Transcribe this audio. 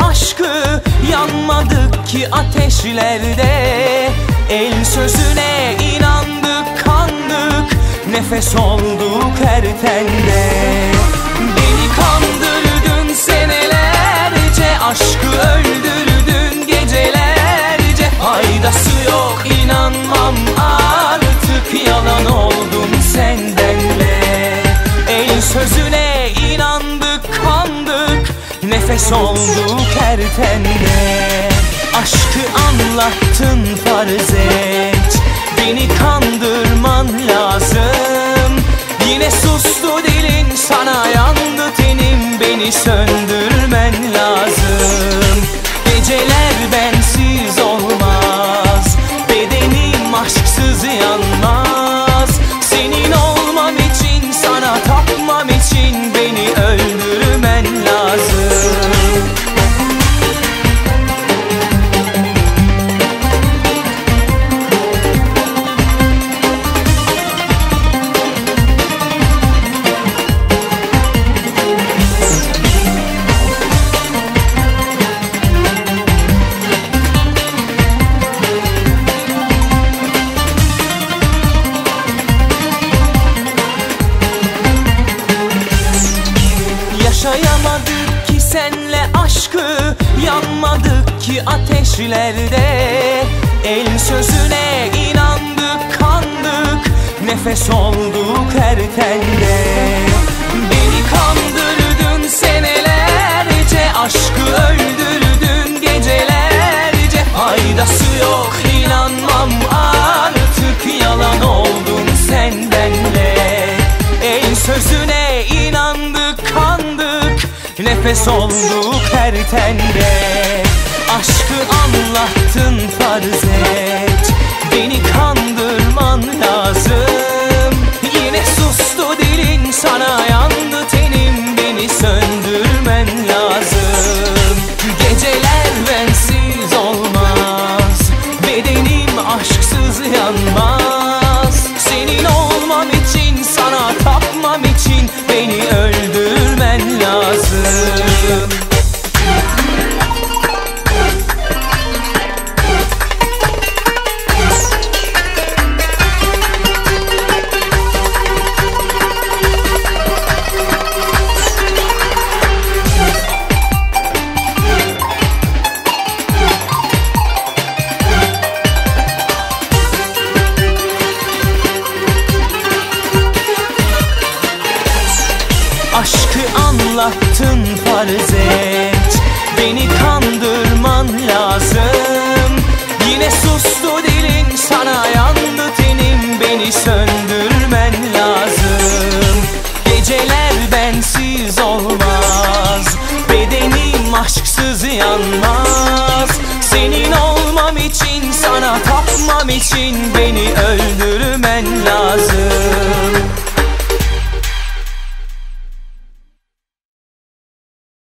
aşkı Yanmadık ki ateşlerde. El sözüne inandık kandık Nefes olduk her tende. Beni kandırdın senelerce Aşkı öldürdün gecelerce. Faydası yok inanmam artık Yalan oldum sendenle Nefes olduk her tende Aşkı anlattın farz et. Beni kandırman lazım. Yine sustu dilin sana yandı tenim Beni söndürmen aşkı Yanmadık ki ateşlerde. El sözüne inandık kandık Nefes olduk her tende Beni kandırdın senelerce Aşkı Nefes olduk her tende. Aşkı anlattın farz et Beni kandırman farz et Beni kandırman lazım. Yine sustu dilin sana yandı tenim. Beni söndürmen lazım. Geceler bensiz olmaz. Bedenim aşksız yanmaz. Senin olmam için sana tapmam için Beni lazım